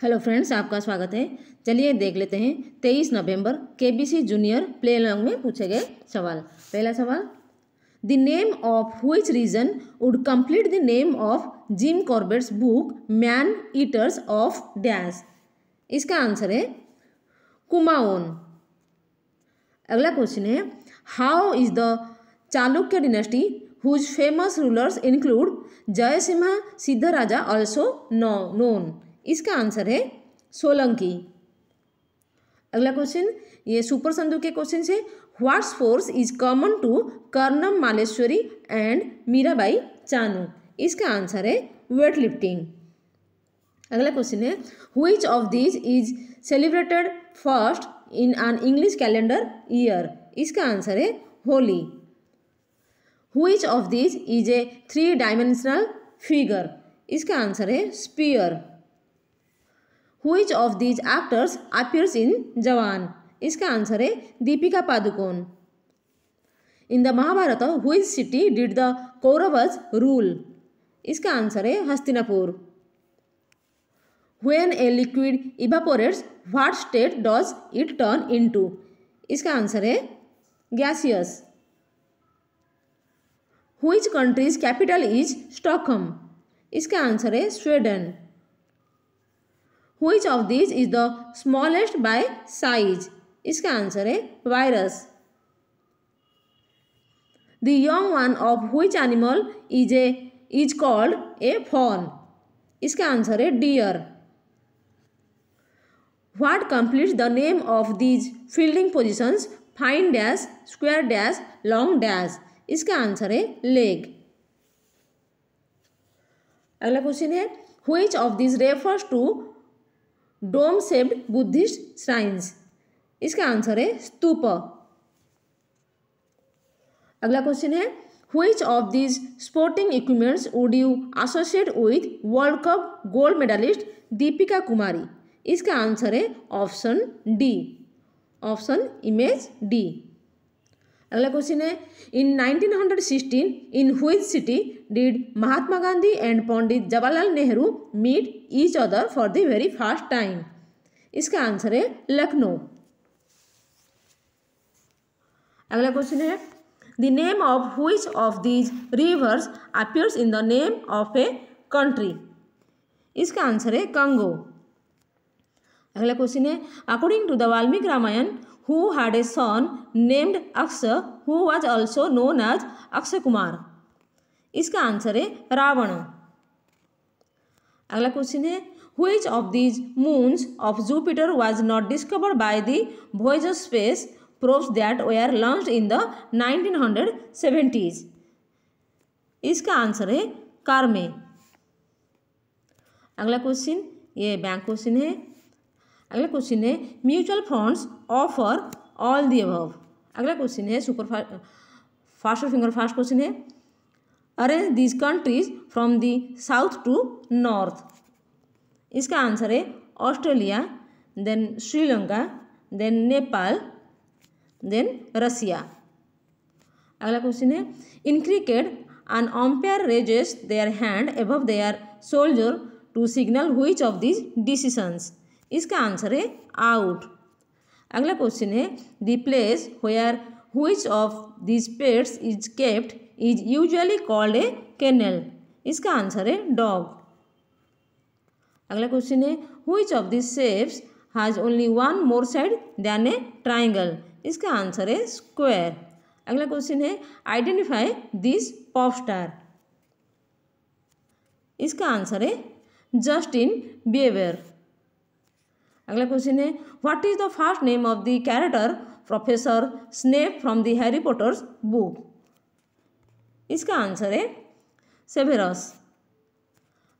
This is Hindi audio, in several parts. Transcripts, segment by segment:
हेलो फ्रेंड्स, आपका स्वागत है। चलिए देख लेते हैं, तेईस November KBC junior play along में पूछे गए सवाल। पहला सवाल, the name of which region would complete the name of Jim Corbett's book man eaters of dash? इसका आंसर है कुमाओन अगला क्वेश्चन है, how is the Chalukya dynasty whose famous rulers include Jayasimha Siddharaja also no, known? इसका आंसर है सोलंकी। अगला क्वेश्चन ये सुपर संधु के क्वेश्चन है। What sport is common to Karnam Malleswari and Mirabai Chanu इसका आंसर है वेट लिफ्टिंग अगला क्वेश्चन है which of this is celebrated first in an English calendar year इसका आंसर है Holi. Which of this is a three dimensional figure इसका आंसर है sphere which of these actors appears in Jawan इसका आंसर है Deepika Padukone. In the Mahabharata whose city did the Kauravas rule इसका आंसर है Hastinapur. When a liquid evaporates what state does it turn into इसका आंसर है gaseous which country's capital is Stockholm इसका आंसर है Sweden which of this is the smallest by size इसका आंसर है virus the young one of which animal is a is called a fawn इसका आंसर है deer what complete the name of these fielding positions fine dash square dash long dash इसका आंसर है लेग अगला क्वेश्चन है which of this refers to dome shaped Buddhist shrines इसका आंसर है स्तूप। अगला क्वेश्चन है which of this sporting equipments would you associate with world cup gold medalist Deepika Kumari इसका आंसर है option D. Option image D. अगला क्वेश्चन है in 1916 in which city did Mahatma Gandhi and Pandit Jawaharlal Nehru meet each other for the very first time इसका आंसर है, लखनऊ। अगला क्वेश्चन है the name of which of these rivers appears in the name of a country इसका आंसर है कंगो अगला क्वेश्चन है according to the Valmiki Ramayana who had a son named Aksha who was also known as Akshay Kumar. इसका आंसर है रावण अगला क्वेश्चन है which of these moons of Jupiter was not discovered by the Voyager space probes that were launched in the 1970s. इसका आंसर है कार्मे अगला क्वेश्चन ये बैंक क्वेश्चन है अगला क्वेश्चन है mutual funds offer all the above अगला क्वेश्चन है super fast finger fast question है। Arrange these countries from the south to north इसका आंसर है Australia then Sri Lanka then Nepal then Russia. अगला क्वेश्चन है in cricket an umpire raises their hand above their shoulder to signal which of these decisions? इसका आंसर है आउट। अगला क्वेश्चन है, the place where of this pets is kept is usually called a kennel इसका आंसर है डॉग। अगला क्वेश्चन है which of this shapes has only one more side than a triangle इसका आंसर है स्क्वायर अगला क्वेश्चन है आइडेंटिफाई दिस पॉप स्टार इसका आंसर है जस्टिन बिहेवियर अगला क्वेश्चन है what is the first name of the character professor Snape from the Harry Potter's book इसका आंसर है सेवेरस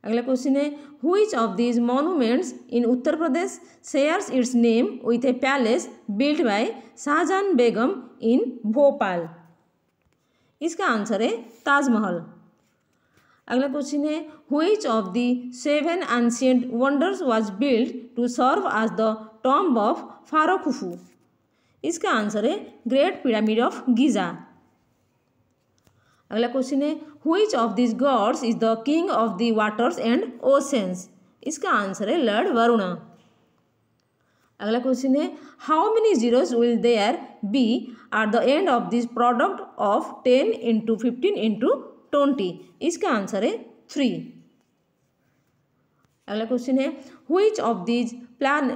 अगला क्वेश्चन है which of these monuments in Uttar Pradesh shares its name with a palace built by Shahjahan Begum in Bhopal इसका आंसर है ताजमहल अगला क्वेश्चन है which of the seven ancient wonders was built to serve as the tomb of pharaoh Khufu इसका आंसर है ग्रेट पिरामिड ऑफ़ गीजा अगला क्वेश्चन है which of this gods is the king of the waters and oceans इसका आंसर है लॉर्ड वरुण अगला क्वेश्चन है how many zeros will there be at the end of this product of ten into fifteen into twenty, इसका आंसर है थ्री। अगला क्वेश्चन है which of these plan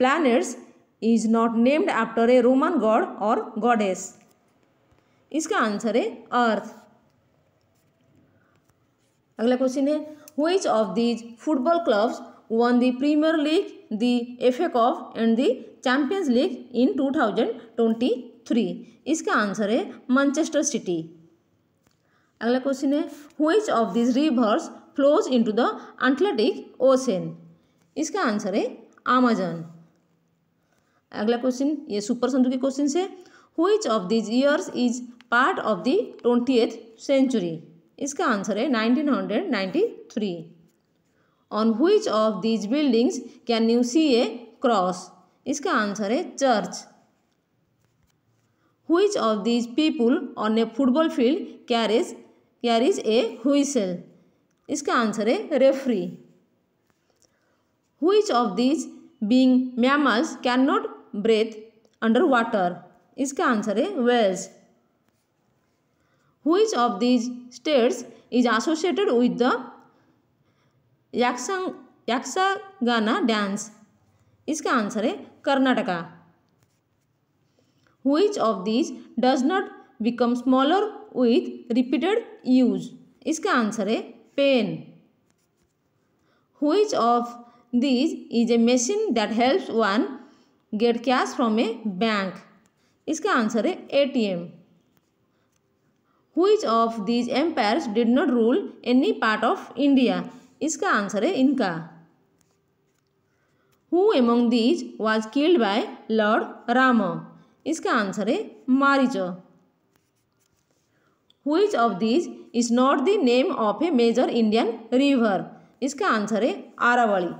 planets is not named after a Roman god और गॉडेस इसका आंसर है अर्थ अगला क्वेश्चन है clubs won the premier league the F A cup and the champions league in two thousand twenty three इसका आंसर है मैनचेस्टर सिटी अगला क्वेश्चन है which of this rivers flows into the Atlantic Ocean इसका आंसर है अमेजन अगला क्वेश्चन ये सुपर संधु के क्वेश्चन है। Which of this years is part of the twenty century इसका आंसर है nineteen hundred ninety three on which of these buildings can you see a cross इसका आंसर है church which of these people on a football field carriage carries a whistle इसका आंसर है referee which of these being mammals can not breathe under water इसका आंसर है whales which of these states is associated with the Yakshagana dance इसका आंसर है Karnataka which of these does not become smaller with repeated use इसका आंसर है pen which of this is a machine that help one get cash from a bank इसका आंसर है A T M which of these empire did not rule any part of India इसका आंसर है Inca. Who among these was killed by lord Rama इसका आंसर है Maricha. Which of this is not the name of a major Indian river इसका आंसर है आरावली।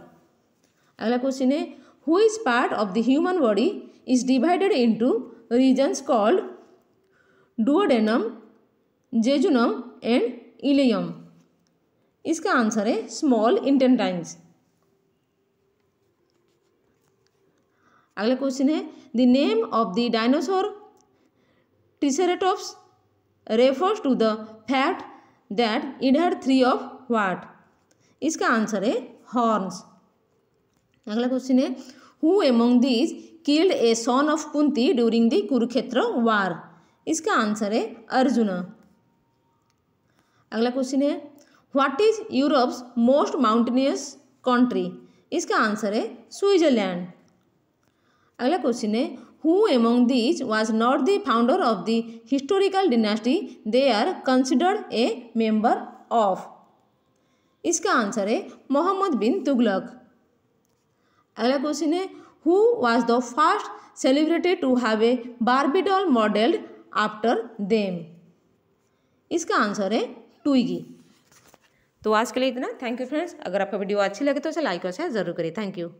अगला क्वेश्चन है which part of the human body is divided into regions called duodenum jejunum and ileum इसका आंसर है स्मॉल इंटेंटाइंस अगला क्वेश्चन है the name of the dinosaur triceratops refers to the fact that it had three of what इसका आंसर है हॉर्न्स अगला क्वेश्चन है who among these killed a son of Kunti during the Kurukshetra war इसका आंसर है अर्जुन अगला क्वेश्चन है what is Europe's most mountainous country इसका आंसर है स्विट्जरलैंड अगला क्वेश्चन है who among these was not the founder of the historical dynasty they are considered a member of इसका आंसर है मोहम्मद बिन तुगलक। अगला क्वेश्चन है who was the first celebrated to have a Barbie doll modelled after them इसका आंसर है टूगी तो आज के लिए इतना। थैंक यू फ्रेंड्स अगर आपका वीडियो अच्छी लगे तो उसे लाइक और शेयर ज़रूर करिए। Thank you